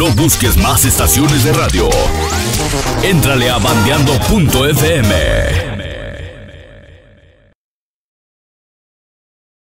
No busques más estaciones de radio. Éntrale a bandeando.fm.